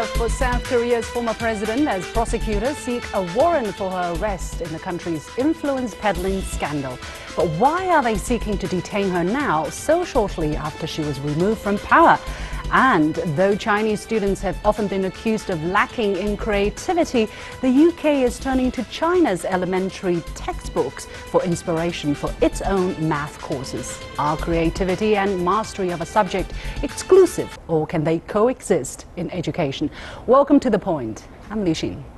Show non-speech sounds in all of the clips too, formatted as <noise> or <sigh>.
For South Korea's former president as prosecutors seek a warrant for her arrest in the country's influence peddling scandal. But why are they seeking to detain her now, so shortly after she was removed from power? And though Chinese students have often been accused of lacking in creativity, the UK is turning to China's elementary textbooks for inspiration for its own math courses. Are creativity and mastery of a subject exclusive or can they coexist in education? Welcome to The Point. I'm Liu Xin.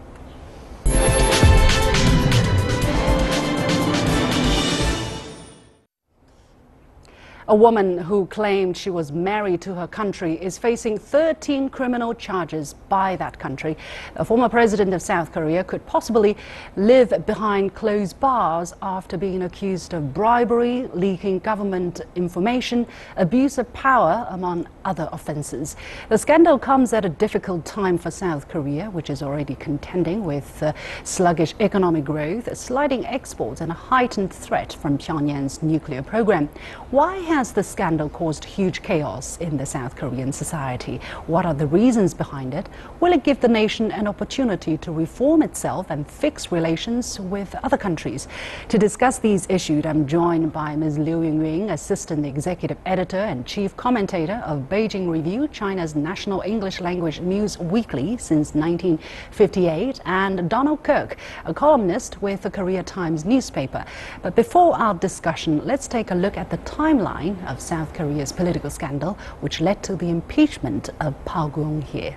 A woman who claimed she was married to her country is facing 13 criminal charges by that country. The former president of South Korea could possibly live behind closed bars after being accused of bribery, leaking government information, abuse of power, among other offenses. The scandal comes at a difficult time for South Korea, which is already contending with uh, sluggish economic growth, sliding exports, and a heightened threat from Pyongyang's nuclear program. Why has has the scandal caused huge chaos in the South Korean society? What are the reasons behind it? Will it give the nation an opportunity to reform itself and fix relations with other countries? To discuss these issues, I'm joined by Ms. Liu Yungying, Assistant Executive Editor and Chief Commentator of Beijing Review, China's national English language news weekly since 1958, and Donald Kirk, a columnist with the Korea Times newspaper. But before our discussion, let's take a look at the timeline of South Korea's political scandal, which led to the impeachment of Park Geun-hye.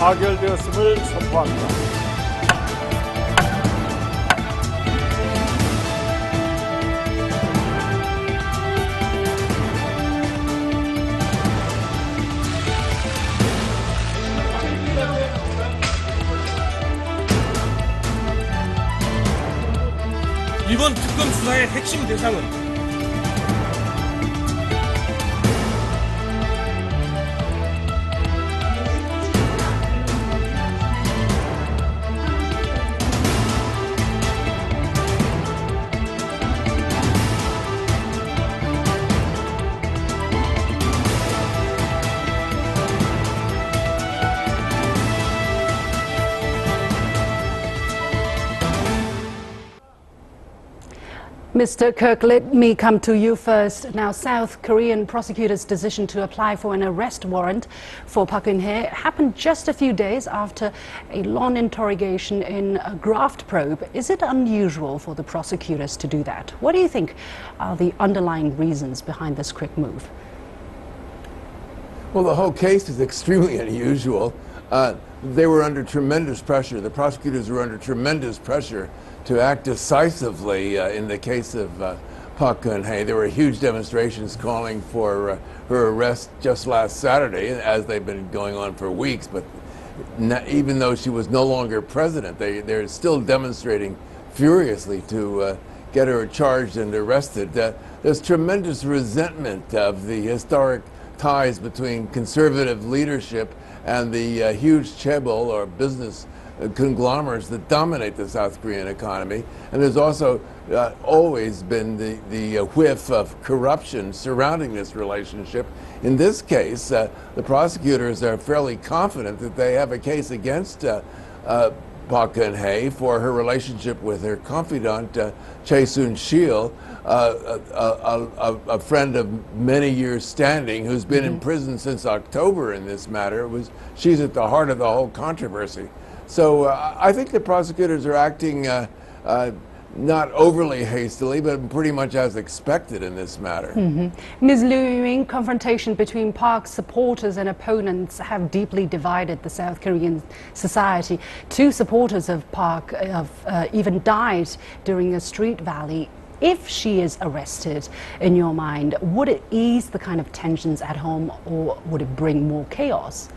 파결되었음을 선포합니다. 핵심 대상은 Mr. Kirk, let me come to you first. Now, South Korean prosecutors' decision to apply for an arrest warrant for Park Geun-hye happened just a few days after a long interrogation in a graft probe. Is it unusual for the prosecutors to do that? What do you think are the underlying reasons behind this quick move? Well, the whole case is extremely <laughs> unusual. Uh, they were under tremendous pressure. The prosecutors were under tremendous pressure to act decisively uh, in the case of uh, Park Geun-hye. There were huge demonstrations calling for uh, her arrest just last Saturday, as they've been going on for weeks. But not, even though she was no longer president, they, they're still demonstrating furiously to uh, get her charged and arrested. Uh, there's tremendous resentment of the historic ties between conservative leadership and the uh, huge chaebol or business conglomerates that dominate the South Korean economy. And there's also uh, always been the, the uh, whiff of corruption surrounding this relationship. In this case, uh, the prosecutors are fairly confident that they have a case against uh, uh, Park Geun-hye for her relationship with her confidant, uh, Choi Soon-sil, uh, a, a, a, friend of many years standing who's been mm -hmm. in mm-hmm. prison since October in this matter. It was, she's at the heart of the whole controversy. So uh, I think the prosecutors are acting uh, uh, not overly hastily, but pretty much as expected in this matter. Mm -hmm. Ms. Liu confrontation between Park's supporters and opponents have deeply divided the South Korean society. Two supporters of Park have uh, even died during a street rally. If she is arrested, in your mind, would it ease the kind of tensions at home or would it bring more chaos?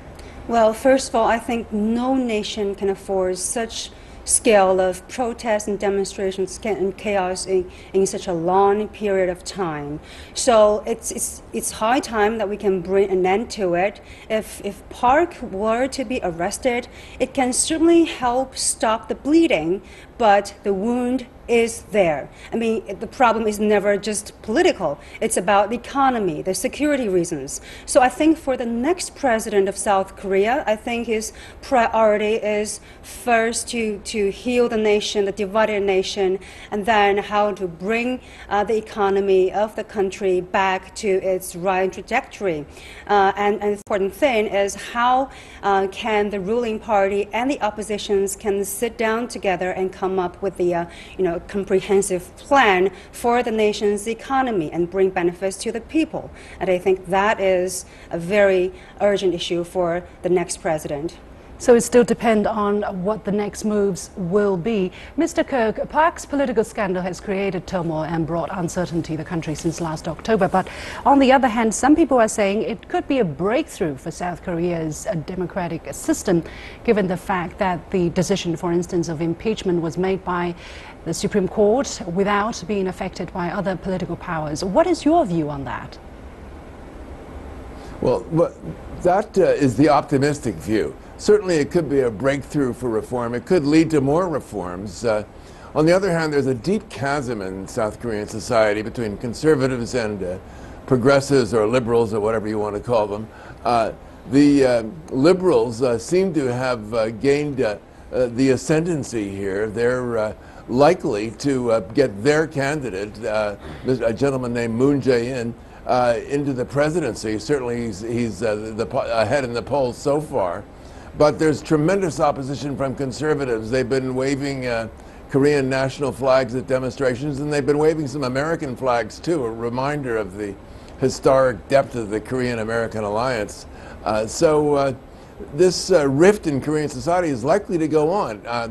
Well, first of all, I think no nation can afford such scale of protests and demonstrations and chaos in, in such a long period of time. So it's, it's, it's high time that we can bring an end to it. If, if Park were to be arrested, it can certainly help stop the bleeding, but the wound is there. I mean, the problem is never just political. It's about the economy, the security reasons. So I think for the next president of South Korea, I think his priority is first to, to heal the nation, the divided nation, and then how to bring uh, the economy of the country back to its right trajectory. Uh, and, an important thing is how uh, can the ruling party and the oppositions can sit down together and come up with the, uh, you know, comprehensive plan for the nation's economy and bring benefits to the people. And I think that is a very urgent issue for the next president. So it still depends on what the next moves will be. Mr. Kirk, Park's political scandal has created turmoil and brought uncertainty to the country since last October. But on the other hand, some people are saying it could be a breakthrough for South Korea's uh, democratic system, given the fact that the decision, for instance, of impeachment was made by the Supreme Court without being affected by other political powers. What is your view on that? Well, that uh, is the optimistic view. Certainly, it could be a breakthrough for reform. It could lead to more reforms. Uh, on the other hand, there's a deep chasm in South Korean society between conservatives and uh, progressives or liberals or whatever you want to call them. Uh, the uh, liberals uh, seem to have uh, gained the ascendancy here. They're likely to get their candidate, a gentleman named Moon Jae-in, into the presidency. Certainly, he's, he's the, ahead in the polls so far. But there's tremendous opposition from conservatives. They've been waving uh, Korean national flags at demonstrations, and they've been waving some American flags too, a reminder of the historic depth of the Korean American alliance. Uh, so uh, this uh, rift in Korean society is likely to go on. Uh,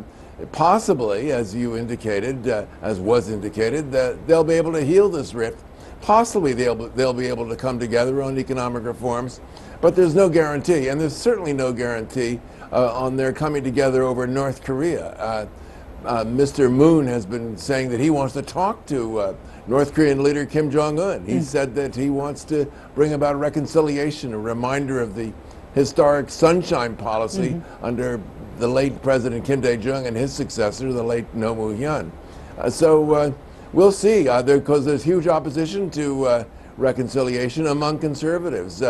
possibly, as you indicated, uh, as was indicated, that they'll be able to heal this rift. Possibly they'll, they'll be able to come together on economic reforms. But there's no guarantee, and there's certainly no guarantee uh, on their coming together over North Korea. Uh, uh, Mr. Moon has been saying that he wants to talk to uh, North Korean leader Kim Jong Un. He mm. said that he wants to bring about reconciliation, a reminder of the historic sunshine policy mm-hmm. under the late President Kim Dae Jung and his successor, the late Roh Moo-hyun. Uh, so uh, we'll see, because there, there's huge opposition to reconciliation among conservatives.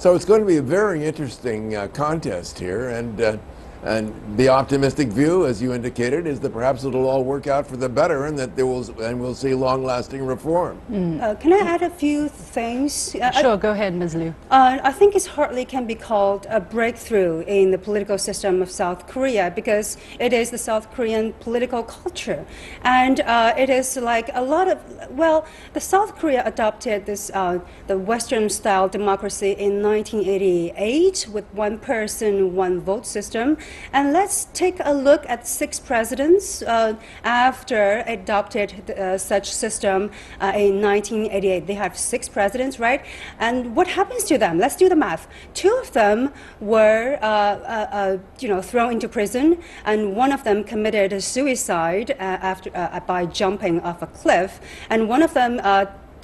So it's going to be a very interesting uh, contest here, and uh, and the optimistic view, as you indicated, is that perhaps it'll all work out for the better, and that there will and we'll see long-lasting reform. Mm. Uh, can I add a few things? Uh, sure, I, go ahead, Ms. Liu. Uh, I think it hardly can be called a breakthrough in the political system of South Korea because it is the South Korean political culture, and uh, it is like a lot of well, the South Korea adopted this uh, the Western-style democracy in 1988 with one person, one vote system. And let's take a look at six presidents uh, after adopted uh, such system uh, in 1988. They have six presidents, right? And what happens to them? Let's do the math. Two of them were, uh, uh, uh, you know, thrown into prison, and one of them committed suicide after by jumping off a cliff, and one of them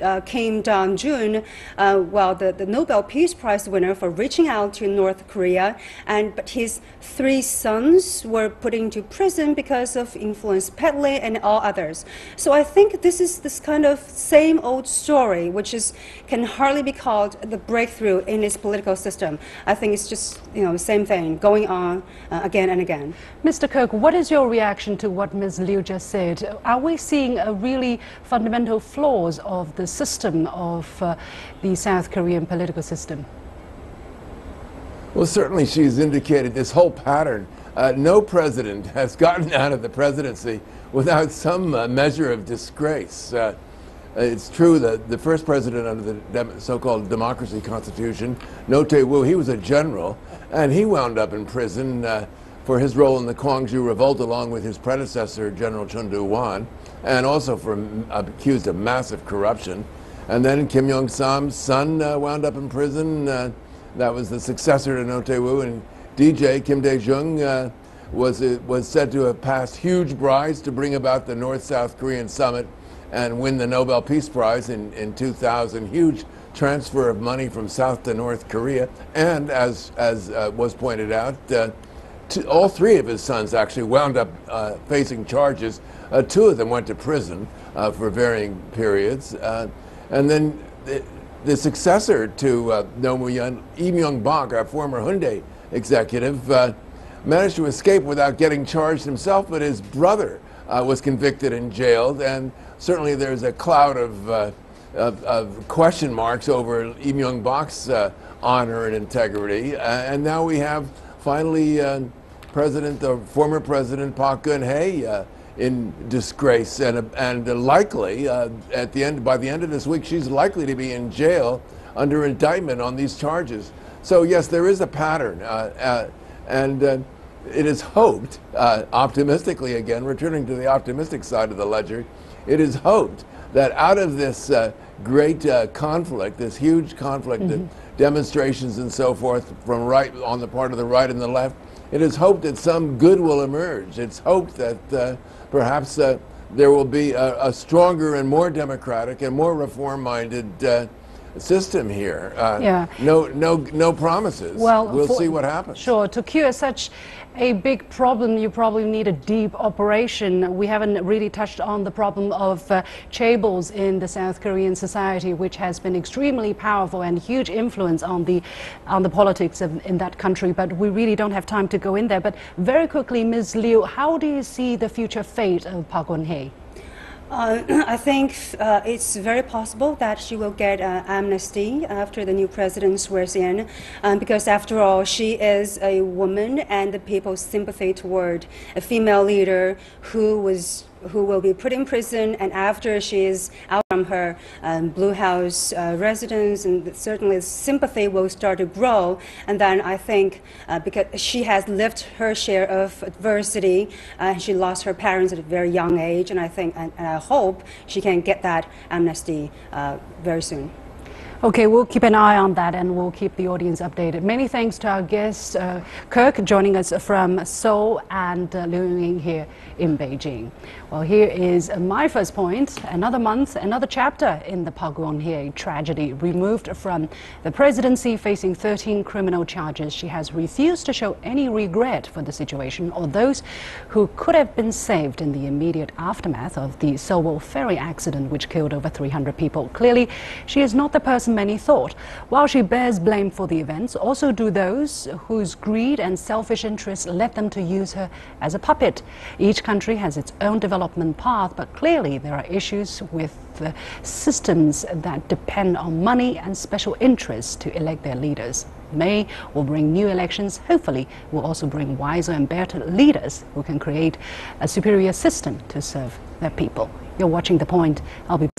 uh, Kim Dong Jun, uh, well, the, the Nobel Peace Prize winner for reaching out to North Korea, and but his three sons were put into prison because of influence peddling and all others. So I think this is this kind of same old story, which is can hardly be called the breakthrough in its political system. I think it's just you know the same thing going on uh, again and again. Mr. Kirk, what is your reaction to what Ms. Liu just said? Are we seeing a really fundamental flaws of the system of uh, the South Korean political system? Well, certainly she's indicated this whole pattern. Uh, no president <laughs> has gotten out of the presidency without some uh, measure of disgrace. Uh, it's true that the first president under the so-called democracy constitution, Roh Tae-woo, he was a general, and he wound up in prison uh, for his role in the Kwangju revolt along with his predecessor, General Chun Doo-hwan, and also for accused of massive corruption. And then Kim Young-sam's son uh, wound up in prison. Uh, that was the successor to Roh Tae Woo. and DJ Kim Dae-jung uh, was, it was said to have passed huge bribes to bring about the North South Korean summit and win the Nobel Peace Prize in, in 2000. Huge transfer of money from South to North Korea. And as, as uh, was pointed out, uh, two, all three of his sons actually wound up uh, facing charges. Uh, two of them went to prison uh, for varying periods. Uh, and then the, the, successor to uh, Roh Moo-hyun, Lee Myung-bak, our former Hyundai executive, managed to escape without getting charged himself, but his brother was convicted and jailed. And certainly there's a cloud of, uh, of, of, question marks over Lee Myung-bak's uh, honor and integrity. Uh, and now we have finally uh, President, the former President Park Geun-hye uh, in disgrace and, and likely uh, at the end, by the end of this week, she's likely to be in jail under indictment on these charges. So yes, there is a pattern. and it is hoped, optimistically again, returning to the optimistic side of the ledger, it is hoped that out of this uh, great uh, conflict, this huge conflict, mm -hmm. Demonstrations and so forth from right on the part of the right and the left, it is hoped that some good will emerge. It's hoped that uh, perhaps uh, there will be a, a, stronger and more democratic and more reform-minded uh, system here. Uh, yeah. No, no, no promises. Well, we'll see what happens. Sure. To cure such a big problem, you probably need a deep operation. We haven't really touched on the problem of uh, chaebols in the South Korean society, which has been extremely powerful and huge influence on the on the politics of, in that country. But we really don't have time to go in there. But very quickly, Ms. Liu, how do you see the future fate of Park Geun-hye? Uh, <clears throat> I think uh, it's very possible that she will get uh, amnesty after the new president swears in, um, because after all, she is a woman and the people's sympathy toward a female leader who was who will be put in prison and after she is out from her um, Blue House uh, residence and certainly sympathy will start to grow and then I think uh, because she has lived her share of adversity uh, she lost her parents at a very young age and I think and, and I hope she can get that amnesty uh, very soon. Okay, we'll keep an eye on that and we'll keep the audience updated. Many thanks to our guest, uh, Kirk, joining us from Seoul and uh, Liu Ying here in Beijing. Well, here is my first point. Another month, another chapter in the Park Geun-hye tragedy. Removed from the presidency, facing 13 criminal charges, she has refused to show any regret for the situation or those who could have been saved in the immediate aftermath of the Sewol ferry accident, which killed over 300 people. Clearly, she is not the person many thought. While she bears blame for the events, also do those whose greed and selfish interests led them to use her as a puppet. Each country has its own development path, but clearly there are issues with the systems that depend on money and special interests to elect their leaders. May will bring new elections, hopefully will also bring wiser and better leaders who can create a superior system to serve their people. You're watching The Point. I'll be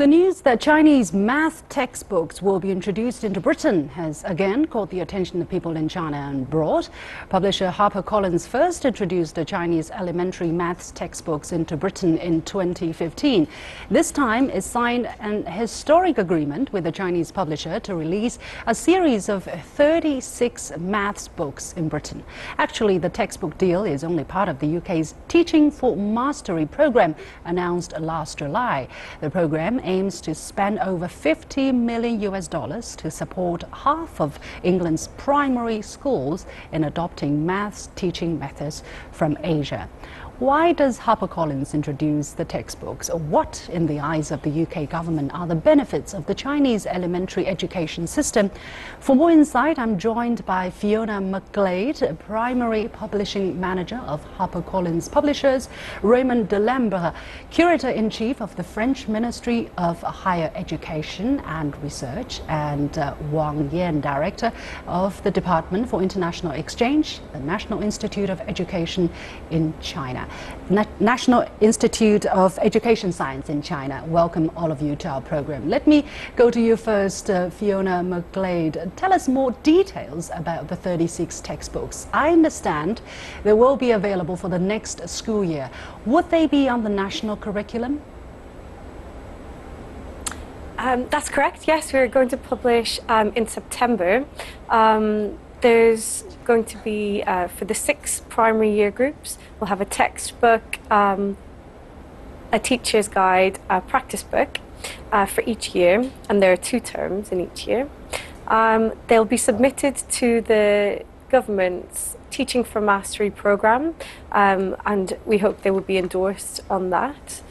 The news that Chinese math textbooks will be introduced into Britain has again caught the attention of people in China and abroad. Publisher HarperCollins first introduced the Chinese elementary maths textbooks into Britain in 2015. This time it signed an historic agreement with the Chinese publisher to release a series of 36 maths books in Britain. Actually, the textbook deal is only part of the UK's Teaching for Mastery program announced last July. The program aims to spend over 50 million US dollars to support half of England's primary schools in adopting maths teaching methods from Asia. Why does HarperCollins introduce the textbooks? What, in the eyes of the UK government, are the benefits of the Chinese elementary education system? For more insight, I'm joined by Fiona McGlade, Primary Publishing Manager of HarperCollins Publishers, Raymond Delambre, Curator-in-Chief of the French Ministry of Higher Education and Research, and uh, Wang Yan, Director of the Department for International Exchange, the National Institute of Education in China. Na National Institute of Education Science in China. Welcome all of you to our program. Let me go to you first, uh, Fiona McGlade. Tell us more details about the 36 textbooks. I understand they will be available for the next school year. Would they be on the national curriculum? Um, that's correct. Yes, we're going to publish um, in September. Um, there's going to be uh, for the six primary year groups. We'll have a textbook, um, a teacher's guide, a practice book uh, for each year, and there are two terms in each year. Um, they'll be submitted to the government's Teaching for Mastery program, um, and we hope they will be endorsed on that.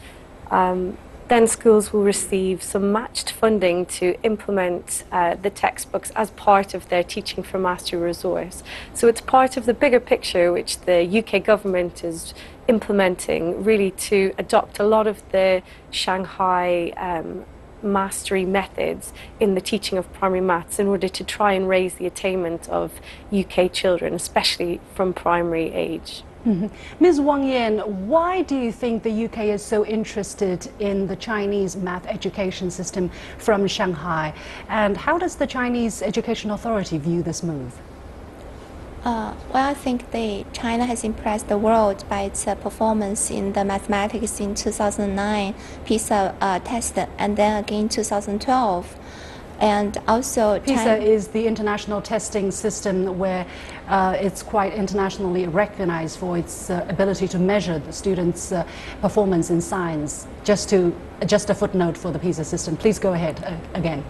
Then schools will receive some matched funding to implement uh, the textbooks as part of their Teaching for Mastery resource. So it's part of the bigger picture which the UK government is implementing really to adopt a lot of the Shanghai um, mastery methods in the teaching of primary maths in order to try and raise the attainment of UK children, especially from primary age. Mm-hmm. Ms. Wang Yan, why do you think the UK is so interested in the Chinese math education system from Shanghai? And how does the Chinese Education Authority view this move? Uh, well, I think the China has impressed the world by its uh, performance in the mathematics in 2009 PISA uh, test, and then again 2012. And also, PISA is the international testing system where uh, it's quite internationally recognized for its uh, ability to measure the students' uh, performance in science. Just to just a footnote for the PISA system. Please go ahead again.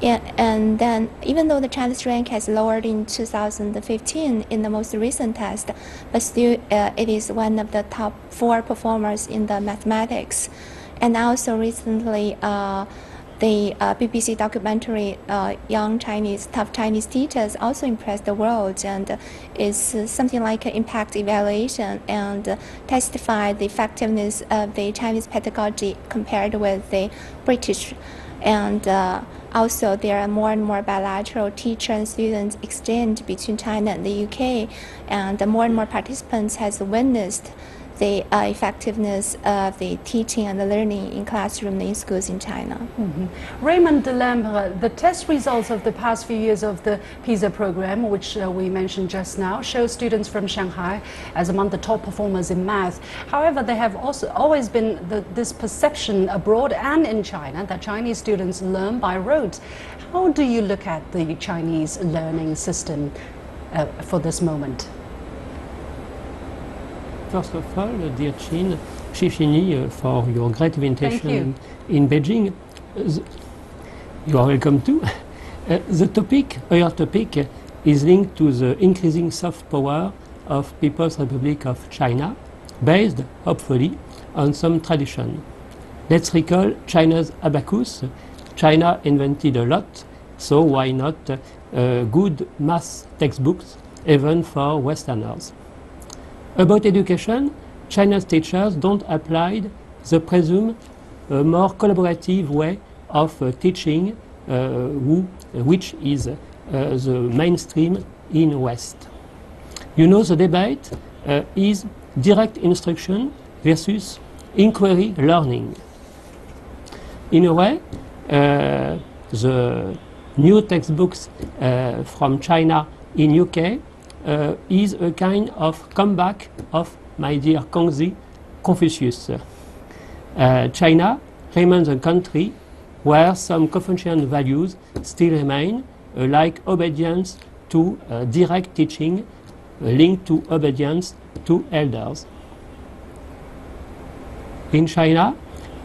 Yeah, and then even though the Chinese rank has lowered in 2015 in the most recent test, but still uh, it is one of the top four performers in the mathematics. And also recently, uh, the uh, BBC documentary uh, Young Chinese, Tough Chinese Teachers also impressed the world and is something like an impact evaluation and testified the effectiveness of the Chinese pedagogy compared with the British. And uh, also, there are more and more bilateral teacher and student exchange between China and the UK, and more and more participants has witnessed the uh, effectiveness of the teaching and the learning in classroom in schools in China. Mm -hmm. Raymond Delambre, the test results of the past few years of the PISA program, which uh, we mentioned just now, show students from Shanghai as among the top performers in math. However, there have also always been the, this perception abroad and in China that Chinese students learn by rote. How do you look at the Chinese learning system uh, for this moment? First of all, dear Chin, Shishini, uh, for your great invitation in Beijing. Uh, you are welcome too. <laughs> Uh, the topic, our topic, is linked to the increasing soft power of People's Republic of China, based, hopefully, on some tradition. Let's recall China's abacus. China invented a lot, so why not uh, good math textbooks, even for Westerners? About education, China's teachers don't apply the presumed uh, more collaborative way of uh, teaching, uh, who, which is uh, the mainstream in West. You know, the debate uh, is direct instruction versus inquiry learning. In a way, the new textbooks from China in UK uh, is a kind of comeback of my dear Kongzi Confucius. Uh, China remains a country where some Confucian values still remain, uh, like obedience to uh, direct teaching, uh, linked to obedience to elders. In China,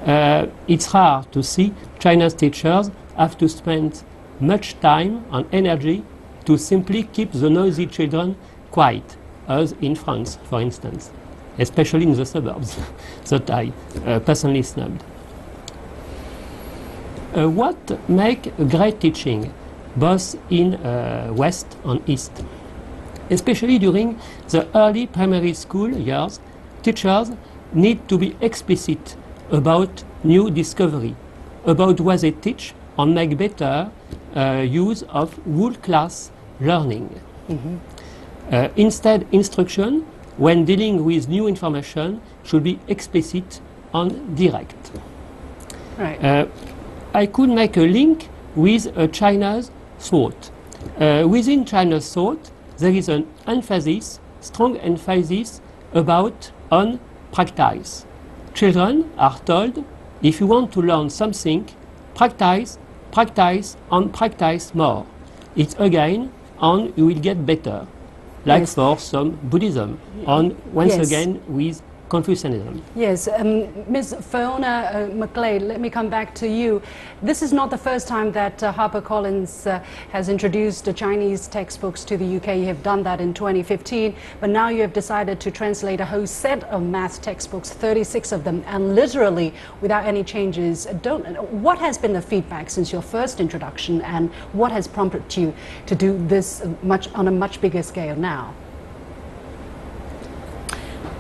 uh, it's rare to see China's teachers have to spend much time and energy to simply keep the noisy children quiet, as in France, for instance, especially in the suburbs <laughs> that I uh, personally snubbed. Uh, what make great teaching, both in uh, West and East? Especially during the early primary school years, teachers need to be explicit about new discovery, about what they teach and make better use of world-class learning. Mm -hmm. uh, instead, instruction, when dealing with new information, should be explicit and direct. Right. Uh, I could make a link with uh, China's thought. Uh, within China's thought, there is an emphasis, strong emphasis about on practice. Children are told, if you want to learn something, practice practice and practice more. It's again, and you will get better. Like Yes. for some Buddhism, and once Yes. again with Confucianism. Yes, um, Ms. Fiona uh, McLeod, let me come back to you. This is not the first time that uh, HarperCollins uh, has introduced uh, Chinese textbooks to the UK. You have done that in 2015, but now you have decided to translate a whole set of math textbooks, 36 of them, and literally without any changes. Don't, what has been the feedback since your first introduction, and what has prompted you to do this much on a much bigger scale now?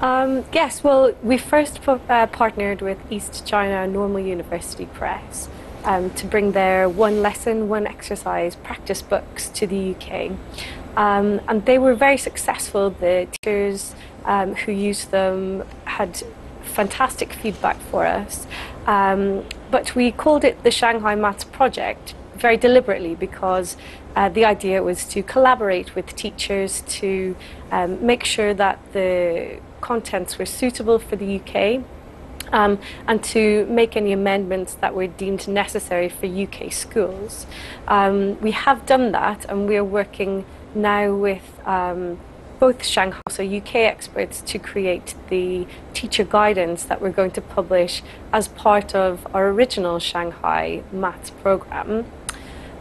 Um, yes, well, we first uh, partnered with East China Normal University Press um, to bring their one lesson, one exercise practice books to the UK. Um, and they were very successful. The teachers um, who used them had fantastic feedback for us. Um, but we called it the Shanghai Maths Project very deliberately because uh, the idea was to collaborate with teachers to um, make sure that the contents were suitable for the UK um, and to make any amendments that were deemed necessary for UK schools. Um, we have done that and we're working now with um, both Shanghai, so UK experts, to create the teacher guidance that we're going to publish as part of our original Shanghai maths program.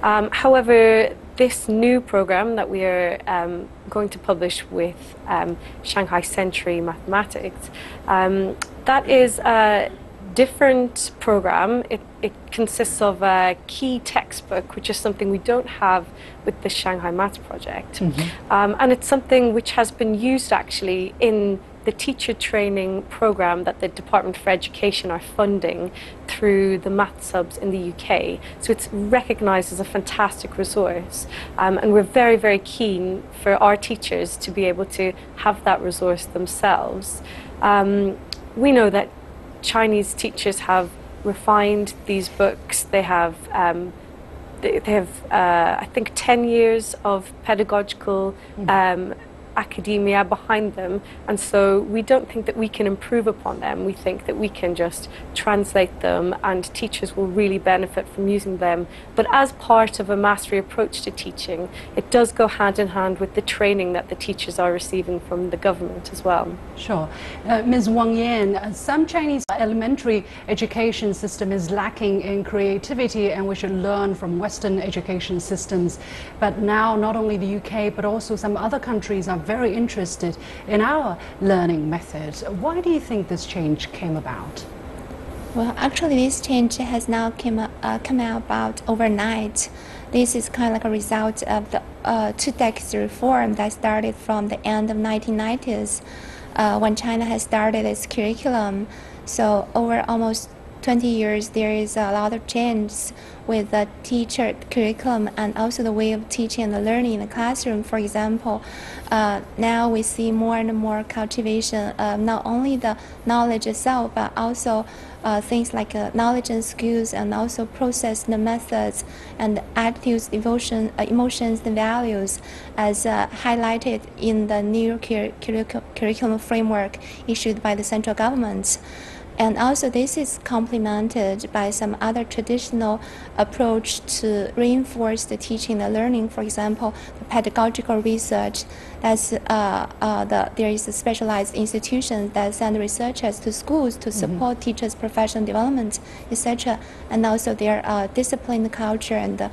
Um, however, this new program that we are um, going to publish with um, Shanghai Century Mathematics, um, that is a different program. It, it consists of a key textbook, which is something we don't have with the Shanghai Maths Project. Um, and it's something which has been used actually in the teacher training program that the Department for Education are funding through the maths hubs in the UK. So it's recognised as a fantastic resource. Um, and we're very, very keen for our teachers to be able to have that resource themselves. Um, we know that Chinese teachers have refined these books. They have um, they, they have uh, I think 10 years of pedagogical um, academia behind them and so we don't think that we can improve upon them we think that we can just translate them and teachers will really benefit from using them but as part of a mastery approach to teaching it does go hand in hand with the training that the teachers are receiving from the government as well Sure. Uh, Ms. Wang Yan, uh, some Chinese elementary education system is lacking in creativity and we should learn from Western education systems. But now not only the UK but also some other countries are very interested in our learning methods. Why do you think this change came about? Well, actually, this change has now came, uh, come about overnight. This is kind of like a result of the uh, two decades reform that started from the end of 1990s uh, when China has started its curriculum. So over almost 20 years, there is a lot of change with the teacher curriculum and also the way of teaching and learning in the classroom. For example, uh, now we see more and more cultivation of not only the knowledge itself, but also uh, things like uh, knowledge and skills, and also process the methods and attitudes, devotion, uh, emotions, and values, as uh, highlighted in the new cur- curriculum framework issued by the central government. And also, this is complemented by some other traditional approach to reinforce the teaching and learning. For example, the pedagogical research. That's uh, uh, the there is a specialized institution that send researchers to schools to support teachers' professional development, etc. And also, there are disciplined culture and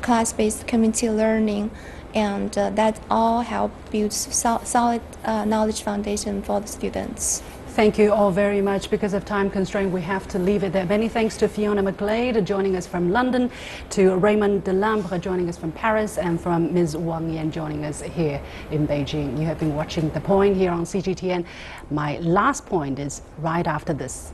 class-based community learning. And uh, that all help build sol- solid uh, knowledge foundation for the students. Thank you all very much. Because of time constraint, we have to leave it there. Many thanks to Fiona McGlade joining us from London, to Raymond Delambre joining us from Paris, and from Ms. Wang Yan joining us here in Beijing. You have been watching The Point here on CGTN. My last point is right after this.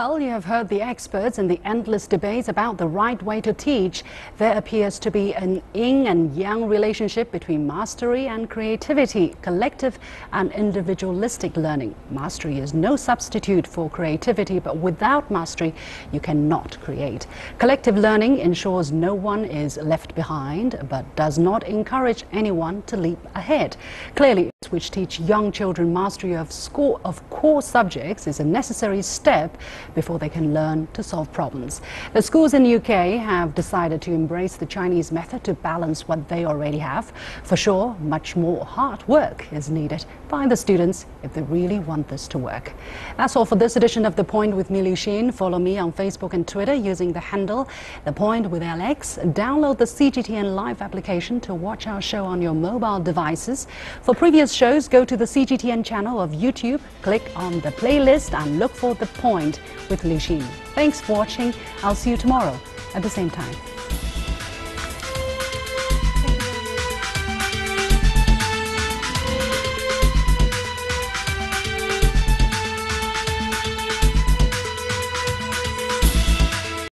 Well, you have heard the experts and the endless debates about the right way to teach. There appears to be an yin and yang relationship between mastery and creativity, collective and individualistic learning. Mastery is no substitute for creativity, but without mastery, you cannot create. Collective learning ensures no one is left behind, but does not encourage anyone to leap ahead. Clearly, which teach young children mastery of, score, of core subjects is a necessary step before they can learn to solve problems. The schools in the UK have decided to embrace the Chinese method to balance what they already have. For sure, much more hard work is needed by the students if they really want this to work. That's all for this edition of The Point with Millie Sheen. Follow me on Facebook and Twitter using the handle The Point with LX. Download the CGTN Live application to watch our show on your mobile devices. For previous shows, go to the CGTN channel of YouTube, click on the playlist and look for The Point with Liu Xin. Thanks for watching. I'll see you tomorrow at the same time.